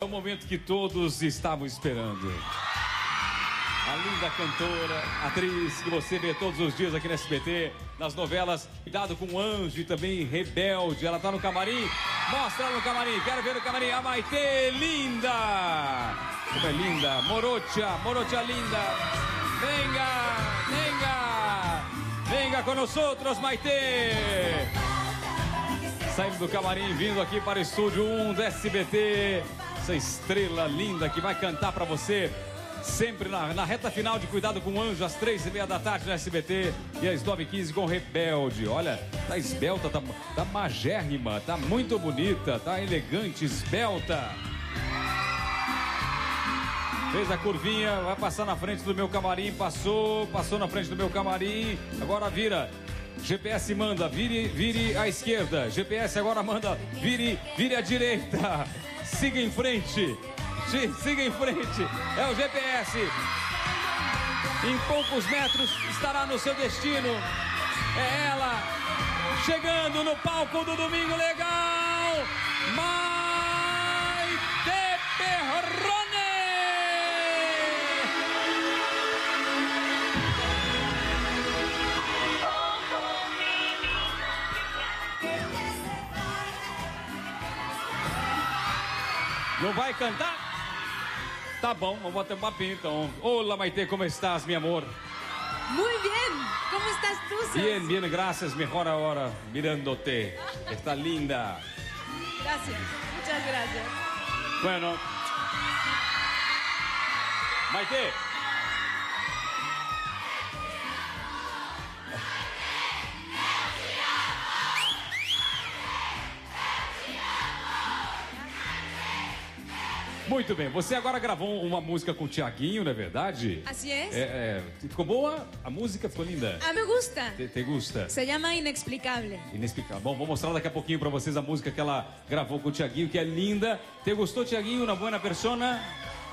É o momento que todos estavam esperando. A linda cantora, atriz que você vê todos os dias aqui no SBT, nas novelas, Cuidado com o Anjo e também Rebelde. Ela tá no camarim. Mostra ela no camarim, quero ver no camarim. A Maitê, linda! Como é linda! Morocha, Morocha linda! Venga, venga! Venga com nós Maitê! Saindo do camarim, vindo aqui para o estúdio 1 do SBT. Essa estrela linda que vai cantar para você sempre na, na, reta final de Cuidado com o Anjo, às três e meia da tarde no SBT e às nove e quinze com Rebelde. Olha, tá esbelta, tá, tá magérrima, tá muito bonita, tá elegante, esbelta. Fez a curvinha, vai passar na frente do meu camarim, passou, passou na frente do meu camarim, agora vira. GPS manda, vire, vire à esquerda. GPS agora manda, vire, vire à direita. Siga em frente. Siga em frente. É o GPS. Em poucos metros estará no seu destino. É ela. Chegando no palco do Domingo Legal. Não vai cantar? Tá bom, vamos bater um papinho então. Olá, Maite, como estás, meu amor? Muy bien, ¿cómo estás tú? Bien, bien, gracias. Mejor ahora mirándote. Está linda. Gracias, muchas gracias. Bueno. Maite. Muito bem, você agora gravou uma música com o Tiaguinho, não é verdade? Así es. É, é, ficou boa? A música ficou linda? Ah, me gusta. Te, te gusta? Se llama Inexplicable. Inexplicável. Bom, vou mostrar daqui a pouquinho pra vocês a música que ela gravou com o Tiaguinho, que é linda. Te gostou, Tiaguinho? Uma boa persona?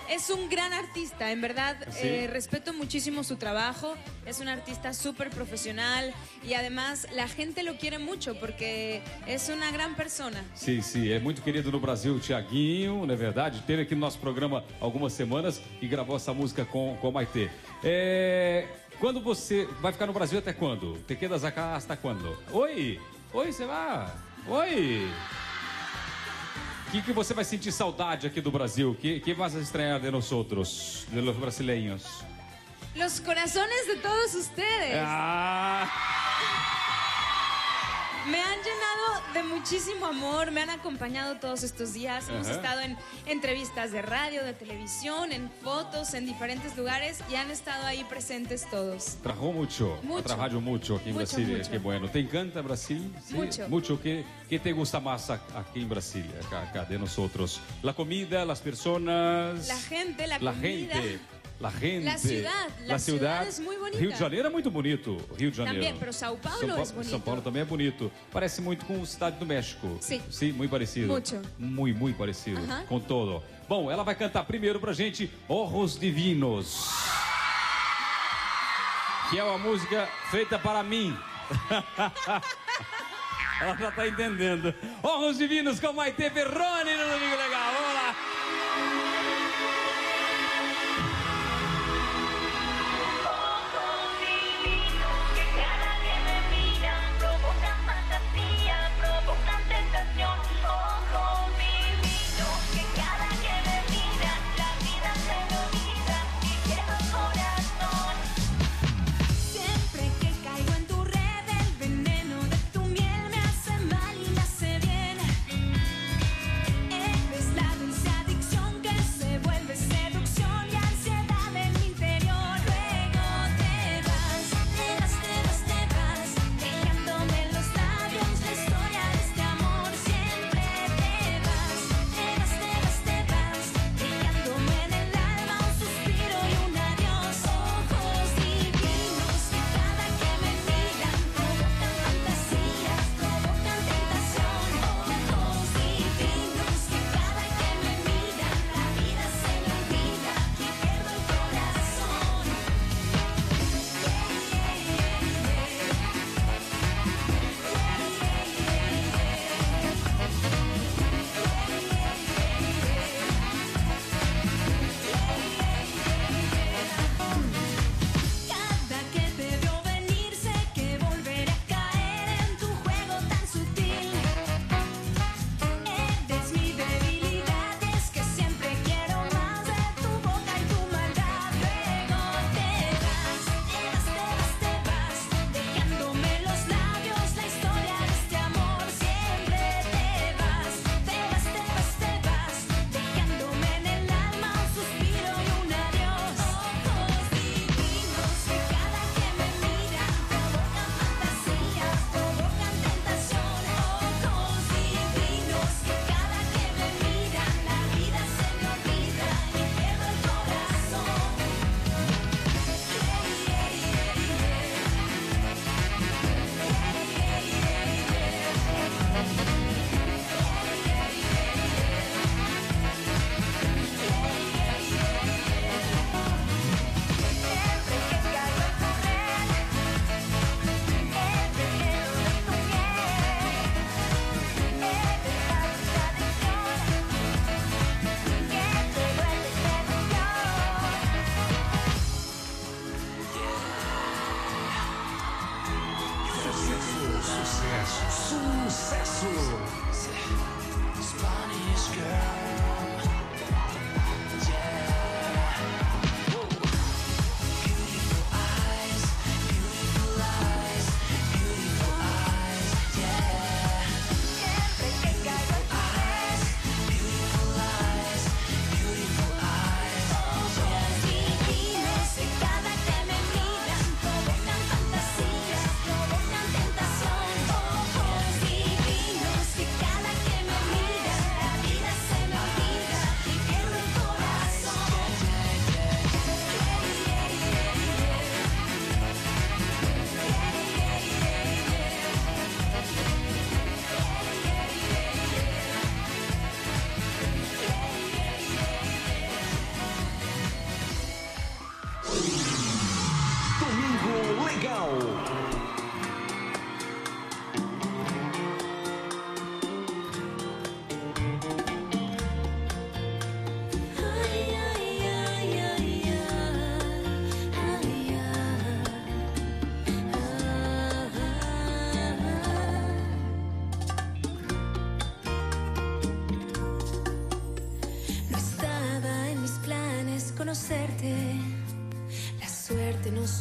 Es un gran artista, en verdad ¿Sí? eh, respeto muchísimo su trabajo, es un artista súper profesional y además la gente lo quiere mucho porque es una gran persona. Sim, sim, é muito querido no Brasil Tiaguinho, não é verdade? Teve aqui no nosso programa algumas semanas e gravou essa música com, com a Maitê. É, quando você vai ficar no Brasil até quando? Te quedas acá hasta quando? Oi! Oi, você vai? Oi! O que, que você vai sentir saudade aqui do Brasil? Que, que vas a estranhar de nós outros, de los brasileiros? Los corazones de todos ustedes Ah! Muchísimo amor, me han acompañado todos estos días, hemos Ajá. estado en entrevistas de radio, de televisión, en fotos, en diferentes lugares y han estado ahí presentes todos. Trabajó mucho, Mucho. trabajado mucho aquí en Mucho, Brasilia, mucho. qué bueno. ¿Te encanta Brasil? Sí, Mucho. Mucho. ¿Qué, qué te gusta más aquí en Brasilia, acá, acá de nosotros? La comida, las personas. La gente, la La comida. gente. La gente. La ciudad, la ciudad bonita. Rio de Janeiro é muito bonito. Rio de Janeiro. Também, pero São Paulo São, Pa- bonito. São Paulo também é bonito. Parece muito com o Cidade do México. Sim. Sim, muito parecido. Mucho. Muito, muito parecido. Aham. Com todo. Bom, ela vai cantar primeiro pra gente Orros Divinos. Que é uma música feita para mim. Ela já tá entendendo. Orros Divinos com Maite Perrone no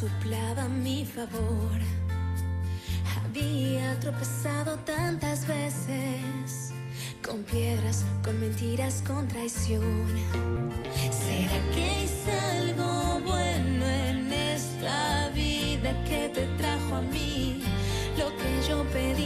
soplaba mi favor. Había tropezado tantas veces con piedras, con mentiras, con traición. ¿Será que hice algo bueno en esta vida que te trajo a mí? Lo que yo pedí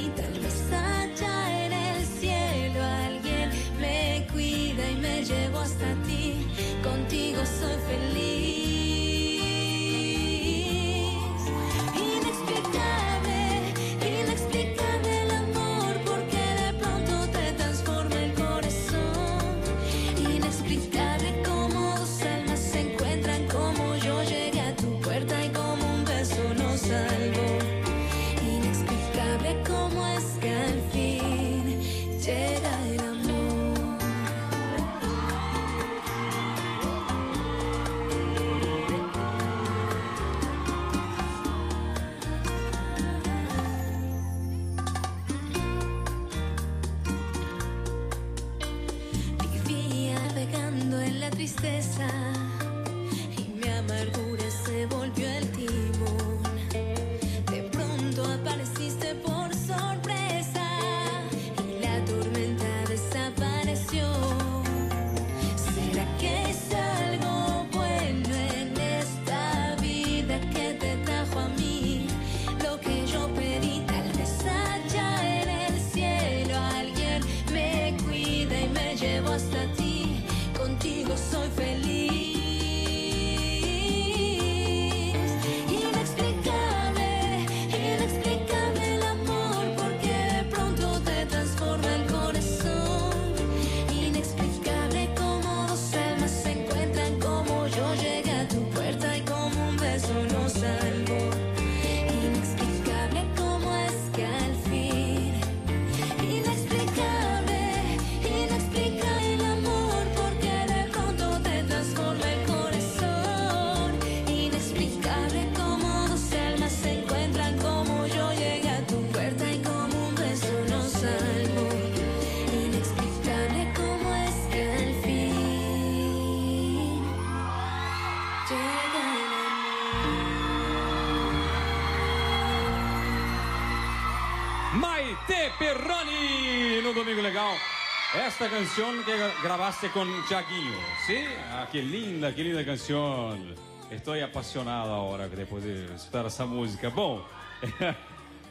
Esta canción que gra- grabaste con Tiaguinho, ¿sí? Ah, qué linda, qué linda canción. Estoy apasionado agora depois de escutar essa música. Bom,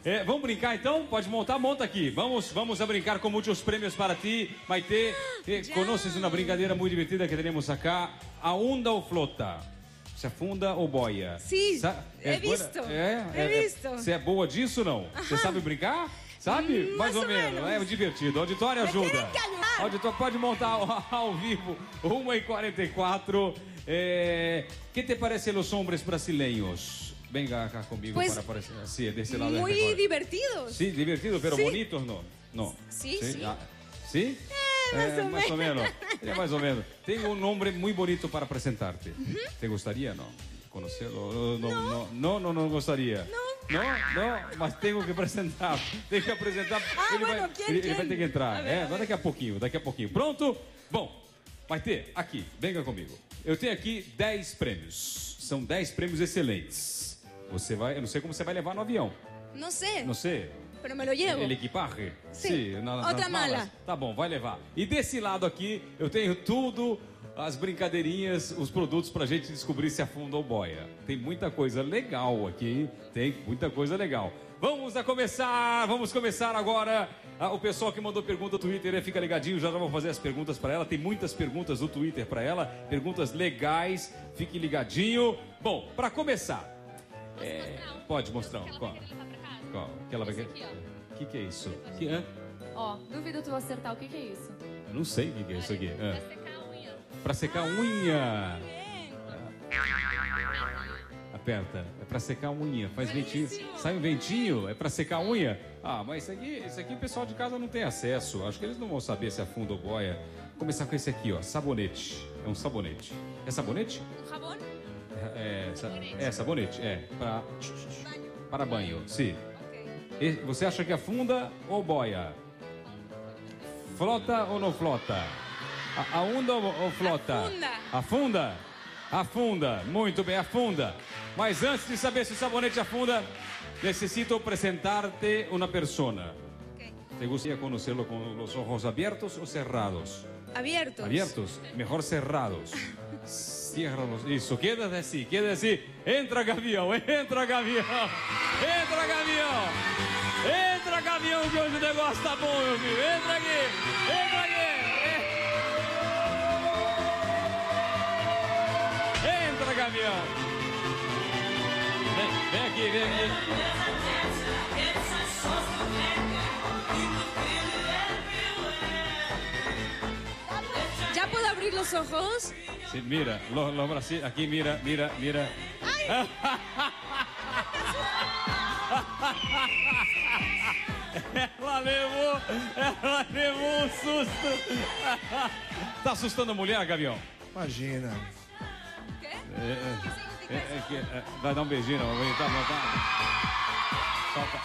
é, vamos brincar então? Pode montar, monta aqui. Vamos, vamos a brincar com muitos prêmios para ti, Maite. Eh. Conoces uma brincadeira muito divertida que teremos acá. A onda ou flota? Se afunda ou boia? Sim, Sa- és boa- visto, É, he é- é- visto. Você é boa disso ou não? Você sabe brincar? Sabe? Mais mais ou ou menos. menos. É divertido. Auditório ajuda. Auditório pode montar ao, vivo. 1h44. É... Que te parecem os hombres brasileiros? Venga cá comigo Pues, para aparecer. Assim, desse lado. Muy agora. divertidos. Sí, divertido, pero Sí. bonitos no. No. Sí, sí. Ah, ¿Sí? más o más o menos. É, mais ou menos. Tengo un nombre muy bonito para presentarte. ¿Te gustaría, no? Conocerlo? No, no, no, no, no gostaria. No, no, mas tenho que apresentar. Tenho que apresentar. Ah, ele, bueno, vai, quem, ele, ele vai quem? ter que entrar. Ver, é, daqui a pouquinho, daqui a pouquinho. Pronto? Bom, vai ter aqui, venha comigo. Eu tenho aqui 10 prêmios. São 10 prêmios excelentes. Você vai, eu não sei como você vai levar no avião. No sé, Não sei. pero me lo llevo. El equipaje? Sim. na- nas Outra mala. Tá bom, vai levar. E desse lado aqui, eu tenho tudo, as brincadeirinhas, os produtos pra gente descobrir se afunda ou boia. Tem muita coisa legal aqui, tem muita coisa legal. Vamos a começar, vamos começar agora. Ah, o pessoal que mandou pergunta no Twitter, eh, fica ligadinho, já já vou fazer as perguntas pra ela. Tem muitas perguntas no Twitter pra ela, perguntas legais, fique ligadinho. Bom, pra começar, é, pode mostrar um. Qual? Qual? Que ela vai querer? O que, que é isso? Que? Ó, duvido tu acertar o que, que é isso. Eu não sei o que, que é isso aqui. Hã? secar a unha. Aperta. É pra secar a unha. Faz ventinho. Sai um ventinho. É pra secar a unha. Ah, mas isso aqui, isso aqui o pessoal de casa não tem acesso. Acho que eles não vão saber se afunda ou boia. Vou começar com esse aqui, ó. Sabonete. É um sabonete. É sabonete? ¿Un jabón? É, é, é sabonete. É. Pra, para banho. Sim. Ok. E Você acha que afunda ou boia? Flota ou não flota? A, a onda ou, ou flota? Afunda. Afunda? Afunda, muito bem, afunda. Mas antes de saber se o sabonete afunda, necesito apresentar-te uma persona. Ok. ¿Te gustaría conocerlo con los ojos abiertos o cerrados? Abiertos. Abiertos, mejor cerrados. Ciérralos. Isso, quédate assim, quédate assim. Entra, Gavião, entra, Gavião. Entra, Gavião. Entra, Gavião, que hoje o negócio tá bom, meu filho. Entra aqui, entra aqui. Gavião. Vem, vem aqui, vem aqui. ¿Ya puedo abrir los ojos? Sí, mira, los, los aquí mira, mira, mira. Ela levou, ela levou um susto. Tá assustando a mulher, Gavião? Imagina. É, é, é que, é, vai dar um beijinho, não? Tá bom, tá. Tá.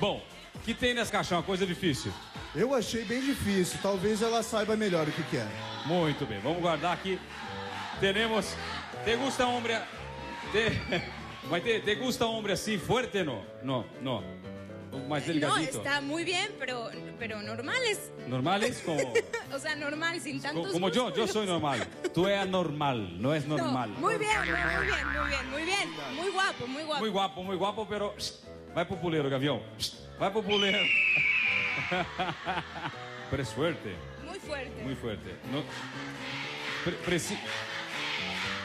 Bom, o que tem nessa caixão? Uma coisa difícil. Eu achei bem difícil. Talvez ela saiba melhor o que, que é. Muito bem, vamos guardar aqui. Teremos. ¿Te gusta hombre? a- Te, vai ter, ¿te gusta hombre así fuerte? No, no, no. Más No, delgadito. está muy bien, pero, pero normales. Normales como, O sea, normal, sin tantos como yo, yo soy normal. Tú eres anormal, no es No, normal. muy bien, muy bien, muy bien, muy bien. Muy guapo, muy guapo. Muy guapo, muy guapo, pero. Vai pro puleiro, Gavião. Vai pro puleiro. Pero es fuerte. Muy fuerte. Muito forte. No, pre, preci...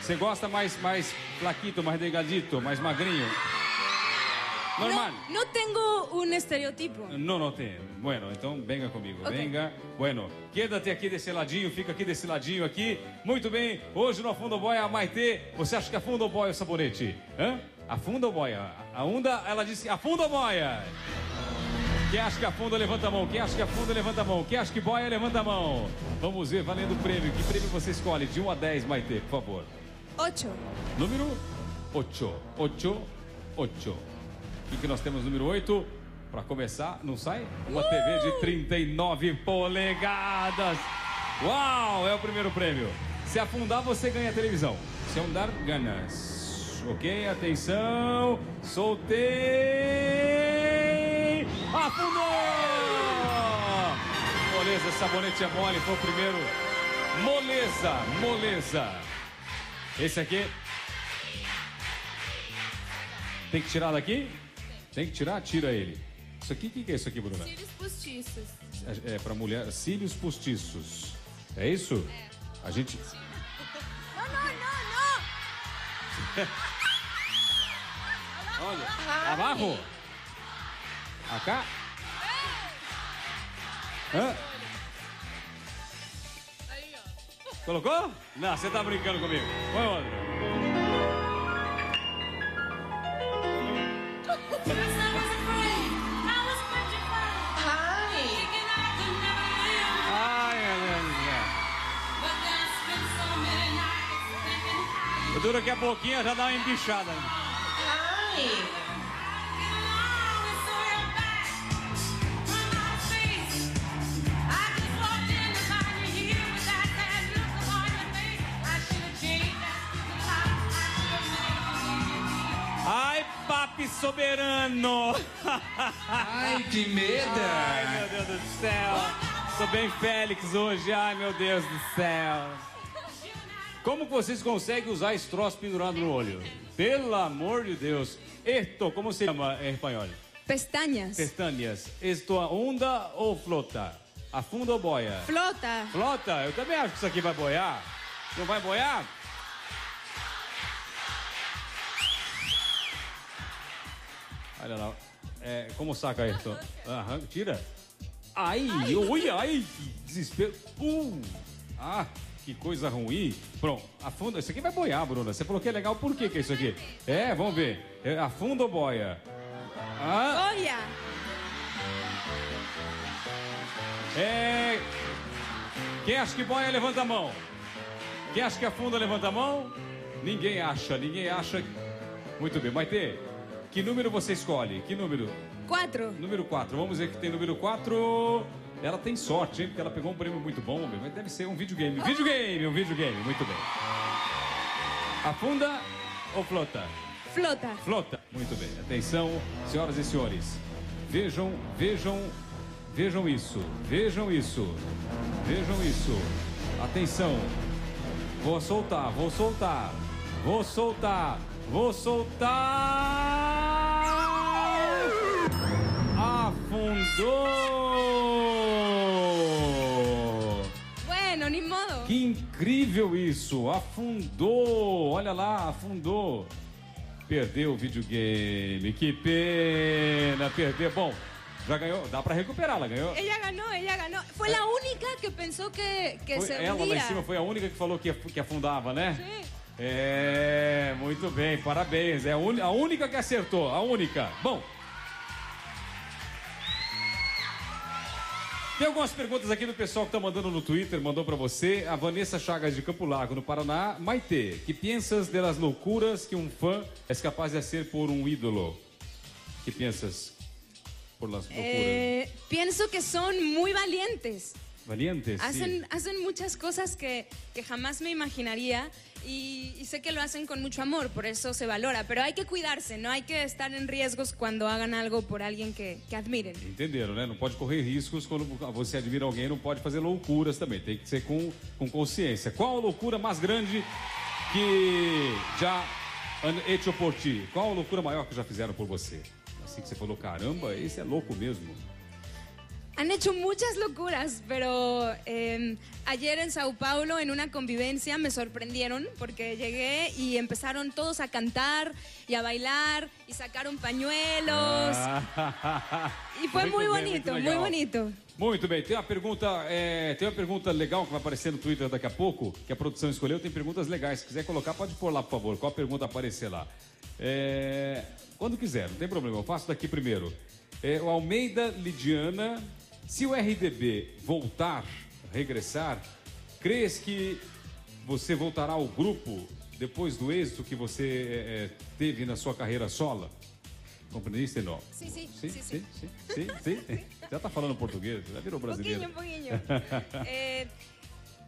Você gosta mais, mais flaquito, mais delgadito, mais magrinho? Normal. No, no tengo un estereotipo. Não, não tem. Bueno, então venga comigo. Ok. Venga. Bueno, quédate aqui desse ladinho, fica aqui desse ladinho aqui. Muito bem. Hoje no Afundo Boia, a Maitê. Você acha que afunda ou boia o sabonete? Hã? Afunda ou boia? A Unda, ela disse afunda ou boia? Quem acha que afunda, levanta a mão. Quem acha que afunda, levanta a mão. Quem acha que boia, levanta a mão. Vamos ver, valendo o prêmio. Que prêmio você escolhe? De 1 a 10, Maitê, por favor. Ocho. Número 8. 8, 8. O que nós temos número 8? Para começar, não sai? Uma TV de 39 polegadas. Uau, é o primeiro prêmio. Se afundar, você ganha a televisão. Se afundar, ganas. Ok, atenção. Soltei. Afundou! Moleza, sabonete é mole. Foi o primeiro. Moleza, moleza. Esse aqui. Tem que tirar daqui? Tem que tirar? Tira ele. Isso aqui, o que, que é isso aqui, Bruna? Cílios postiços. É, é para mulher, cílios postiços. É isso? A gente. No, no, no, Olha, abaixo. Acá. Hã? Colocou? Não, você tá brincando comigo. Põe outra. Dura que a pouquinho já dá uma embichada. Ai, papi soberano! Ai, que medo! Ai, meu Deus do céu! Sou bem Félix hoje, ai, meu Deus do céu! Como vocês conseguem usar esse troço pendurado no olho? Pelo amor de Deus! Esto, como se chama em espanhol? Pestañas. Pestañas. Esto onda ou flota? Afunda ou boia? Flota. Flota, eu também acho que isso aqui vai boiar. Não vai boiar? Olha lá. É, como saca isso? Arranca, tira. Ai, ui, ai, desespero. Uh, ah, que coisa ruim. Pronto, afunda. Isso aqui vai boiar, Bruna. Você falou que é legal, por que que é isso aqui? É, vamos ver. É, afunda ou boia? Ah, Olha. é... Quem acha que boia, levanta a mão. Quem acha que afunda, levanta a mão. Ninguém acha, ninguém acha. Muito bem, Maite, que número você escolhe? Que número? Quatro. Número 4. Vamos ver que tem número 4. Ela tem sorte, hein? Porque ela pegou um prêmio muito bom, mas deve ser um videogame. Videogame, um videogame. Muito bem. Afunda ou flota? Flota. Flota. Muito bem. Atenção, senhoras e senhores. Vejam, vejam, vejam isso. Vejam isso. Vejam isso. Atenção. Vou soltar, vou soltar. Vou soltar. Vou soltar. Afundou. Incrível isso! Afundou! Olha lá, afundou! Perdeu o videogame, que pena! Perdeu. Bom, já ganhou, dá pra recuperar, ela ganhou. Ella ganó, ella ganó. Fue la única que pensó que, que Foi- se ela lá em cima foi a única que falou que, que afundava, né? Sí. É, muito bem, parabéns. É a, a única que acertou, a única. Bom. Tem algumas perguntas aqui do pessoal que tá mandando no Twitter, mandou pra você. A Vanessa Chagas de Campo Largo, no Paraná. Maite, que pensas das loucuras que um fã é capaz de ser por um ídolo? Que pensas por las loucuras? Eh, pienso que son muy valientes. Valientes, sí. Hacen, hacen muchas cosas que, que jamás me imaginaría y, y sé que lo hacen con mucho amor, por eso se valora. Pero hay que cuidarse, no hay que estar en riesgos cuando hagan algo por alguien que, que admiren. Entenderam, né? Não pode correr riscos quando você admira alguém, não pode fazer loucuras também. Tem que ser com, com consciência. Qual a loucura mais grande que já han hecho por ti? Qual a loucura maior que já fizeram por você? Assim que você falou, caramba, esse é louco mesmo. Han hecho muchas locuras, pero eh, ayer en Sao Paulo, en una convivencia, me sorprendieron porque llegué y empezaron todos a cantar y a bailar y sacaron pañuelos. Y fue muy Muito bem, bonito, muito muy legal. bonito. Muito bem, tem uma pergunta, é, tem uma pergunta legal que vai aparecer no Twitter daqui a pouco, que a produção escolheu, tem perguntas legais. Se quiser colocar, pode pôr lá, por favor. Qual a pergunta aparecer lá? É, quando quiser, não tem problema, eu faço daqui primeiro. É, o Almeida Lidiana, se o RDB voltar, regressar, crês que você voltará ao grupo depois do êxito que você é, é, teve na sua carreira sola? Compreendiste, não? Sim, sim, Sim, sim, sim, sim, sim, sim. Já tá falando português, já virou brasileiro. poquillo, un poquillo. Eh,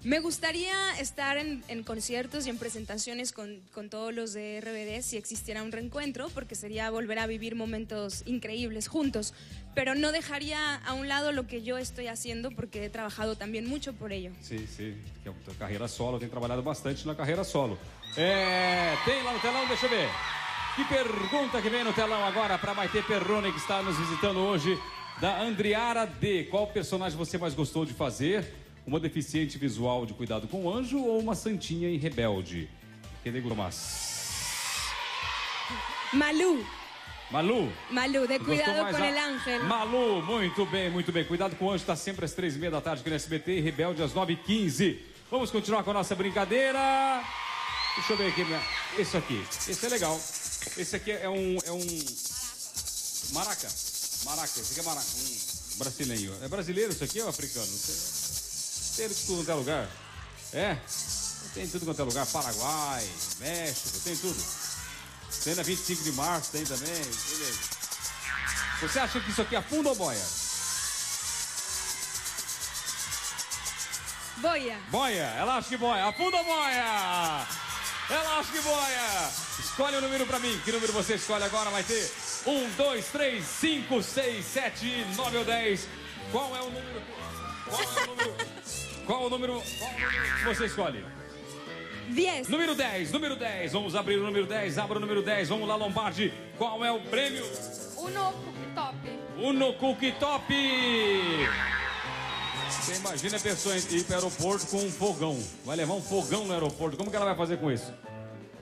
me gustaría estar en, en conciertos y en presentaciones con, con todos los de RBD si existiera un reencuentro, porque sería volver a vivir momentos increíbles juntos. Pero no dejaría a un lado lo que yo estoy haciendo porque he trabajado también mucho por ello. Sim, sim. Carreira solo, tem trabalhado bastante na carreira solo. É, tem lá no telão, deixa eu ver. Que pergunta que vem no telão agora para Maite Perrone, que está nos visitando hoje, da Andriara D. Qual personagem você mais gostou de fazer? Uma deficiente visual de cuidado com o anjo ou uma santinha e rebelde? Malu, Malu. Malu, de cuidado a- el ángel. Malu, muito bem, muito bem. Cuidado com o anjo, está sempre às três e meia da tarde aqui no SBT e Rebelde às nove e quinze. Vamos continuar com a nossa brincadeira. Deixa eu ver aqui. né? Esse aqui, esse é legal. Esse aqui é um, é um maraca. Maraca, esse aqui é maraca. Um brasileiro. É brasileiro isso aqui ou africano? Tem tudo quanto é lugar. É? Tem tudo quanto é lugar. Paraguai, México, tem tudo. Tem na 25 de março, tem também. Beleza. Você acha que isso aqui afunda ou boia? Boia. Boia, ela acha que boia. Afunda ou boia? Ela acha que boia. Escolhe o número pra mim. Que número você escolhe agora? Vai ter um, dois, três, cinco, seis, sete, nove ou dez. Qual é o número? Qual é o número? Qual o número? Qual o número que você escolhe? 10. Número 10, número 10. Vamos abrir o número 10. Abra o número 10. Vamos lá, Lombardi. Qual é o prêmio? Uno cooktop. Uno Cookie Top! Você imagina a pessoa ir para o aeroporto com um fogão. Vai levar um fogão no aeroporto. Como que ela vai fazer com isso?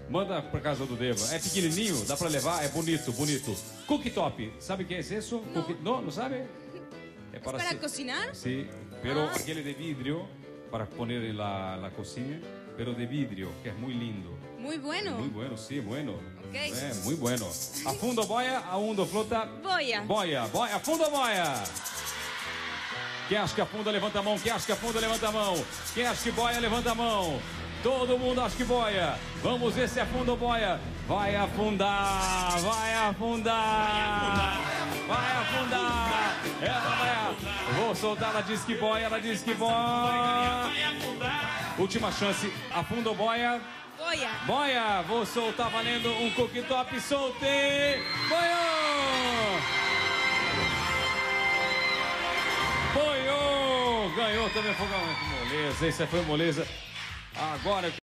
Manda para casa do Deva. É pequenininho, dá para levar, é bonito, bonito. Cookie Top. Sabe o que é isso? Cookie... Não, não sabe? É ¿Es para se- cocinar? Sí, pero Ah. aquele de vidrio para la, la cocina, pero de vidrio, que es muy lindo. Muy bueno. Muy bueno, sí, bueno. Ok. É, muito bueno. Afunda boia, aunda ou flota? Boia. Boia, boia, afunda boia? Quem acha que afunda, levanta a mão. Quem acha que afunda, levanta a mão. Quem acha que boia, levanta a mão. Todo mundo acha que boia. Vamos ver se afunda ou boia. Vai afundar, vai afundar. Vai afundar. Ela vai. Vou soltar, ela diz que boia, ela diz que boia. Última chance. Afunda ou boia? Boia. Boia, vou soltar valendo um cookie top, soltei. Boiou! Boiou! Ganhou também, fogão. Moleza, isso aí foi moleza. Agora...